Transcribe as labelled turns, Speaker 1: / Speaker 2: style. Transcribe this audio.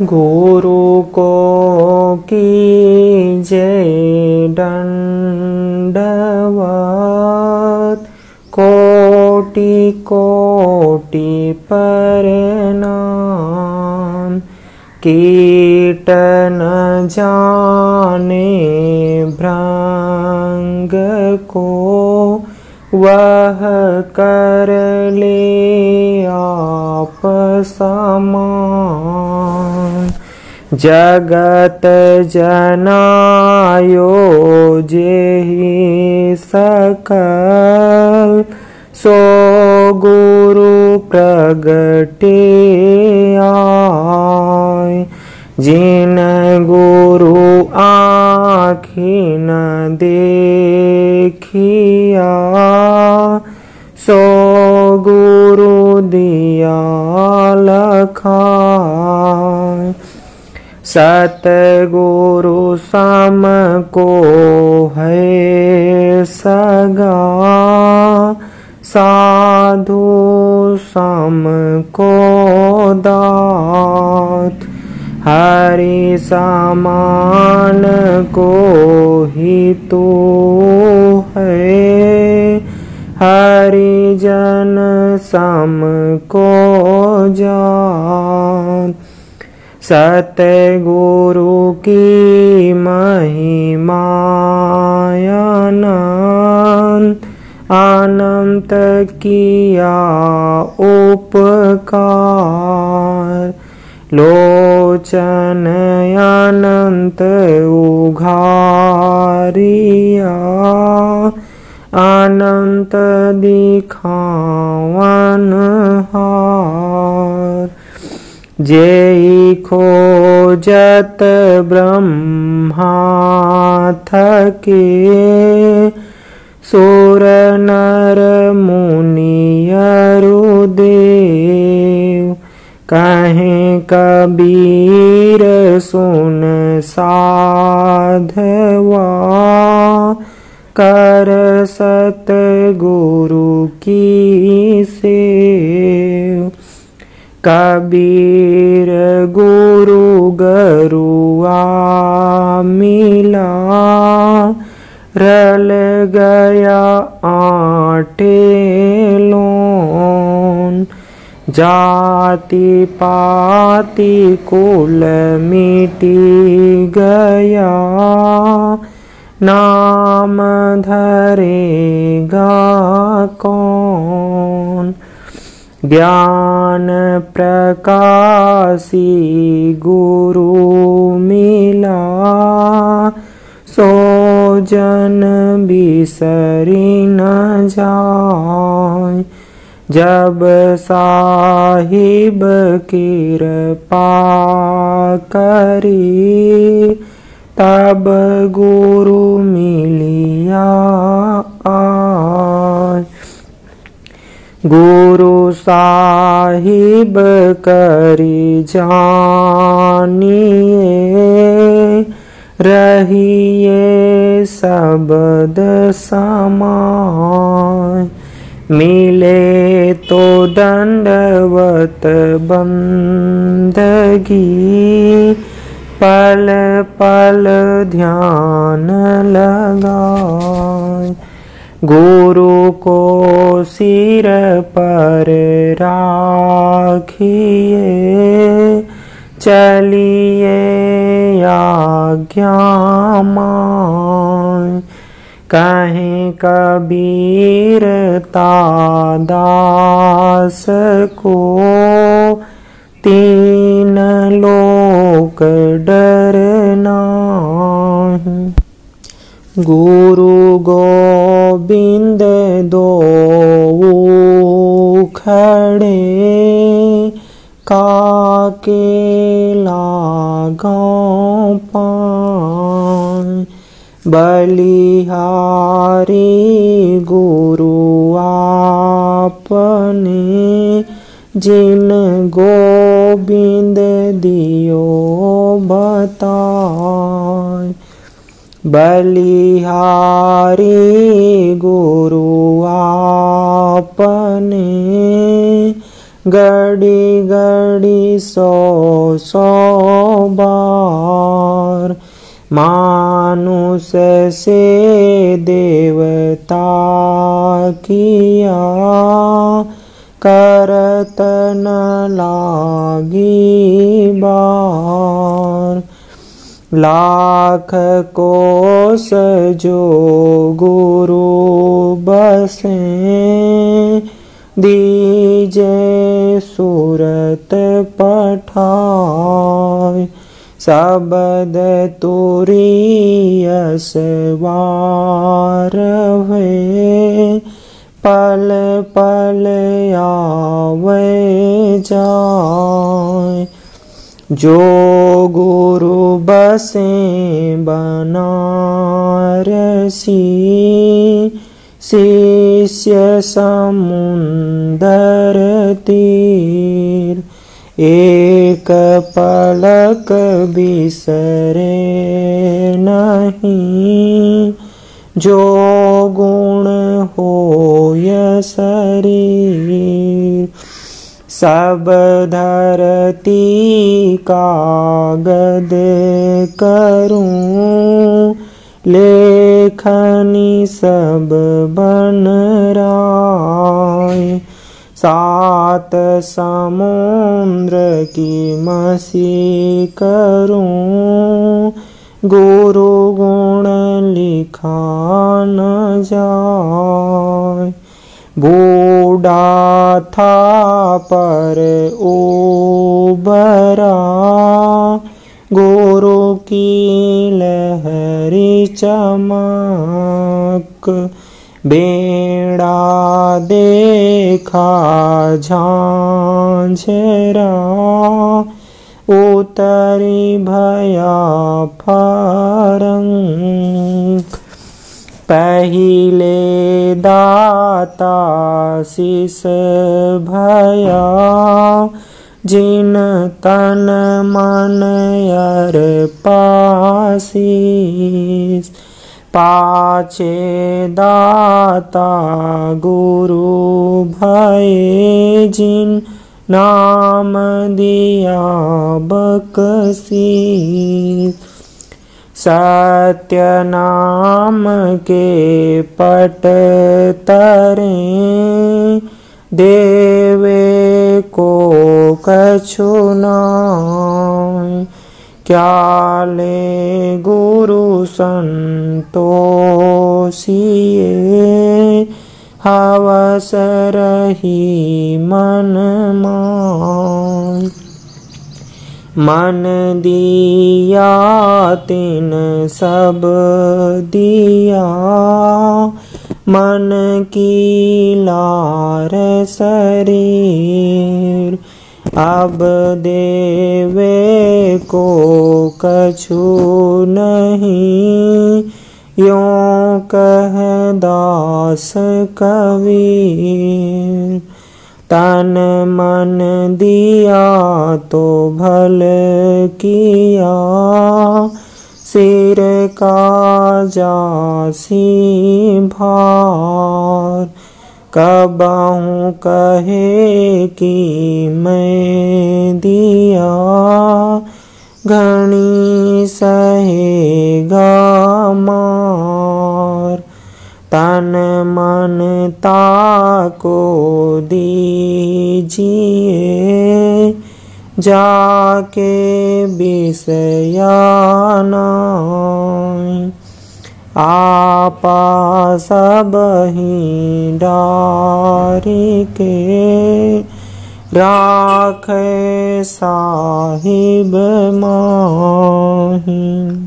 Speaker 1: गुरु को कीजय दंडवत, कोटि कोटि प्रणाम कीटन जाने भ्रंग को वह कर ले आप समान। जगत जनायो जे सकल, सो गुरु प्रगटे आय। जिन गुरु आखि न देखिया, सो गुरु दिया लखाय। सतगुरु सम को है सगा। साधु सम को दात। हरि समान को ही तो है। हरि जन सम को जान सतगुरु की महिमायनंत अनंत किया उपकार। लोचन अनंत उघारिया अनंत दिखावन हार जेई खोजत ब्रह्मा थके सुर नर मुनियरु देव। कहे कबीर, सुन साधवा। कर सत गुरु की कबीर गुरु गरुआ मिला। रल गया आटे लोन। जाति पाति कुल मिटी गया। नाम धरेगा कौन? ज्ञान प्रकाशी गुरु मिला सो जन बिसरी न जाय। जब साहिब कृपा करी, तब गुरु मिलिया आय। गुरु साहिब करी जानिए, रहिए शब्द समाय। मिले तो दंडवत बंदगी, पल पल ध्यान लगाए गुरु को सिर पर राखिए चलिए आज्ञा कहीं कबीर तादास को तीन लोक डरना गुरु गोविंद दो खड़े काके लागों पान। बलिहारी गुरु आपने जिन गोविंद दियो बताए। बलिहारी गुरु आपने घड़ी घड़ी सौ सौ बार मानुष से देवता किया करत न लागी बार। लाख कोस जो गुरु बसे। दीजे सूरत पठाय शबद तुरियसवार हुए पल पल आवे जाए जो गुरु बसे बनारसी शिष्य समुंदर तीर, एक पलक बिसरे नहीं, जो गुण हो शरीर। सब धरती कागद करूँ, लेखनी सब बन राय। सात समुद्र की मसी करूँ, गुरु गुण लिखा न जाय। बूढ़ा था पर उबरा गुरु की लहरी चमक बेड़ा देखा झांझरा। उतरी भया फरंक पहिले दाता शिष भया, जिन तन मन यर पासीस। पाछे दाता गुरु भये, जिन नाम दिया बकसी सत्य नाम के पट तरे, देवे को कछु नाय क्या ले गुरु संतोषिए, हवस रही मन माय मन दिया तिन सब दिया। मन की लार शरीर, अब देवे को कछु नहीं। यो कह दास कबीर तन मन दिया तो भल किया। सिर का जासी भार कबाऊँ कहे कि मैं दिया। घनी सहेगा मार तन मन ताको दीजिए जाके बिसयाना आपा सब ही डारी के राख साहिब माही।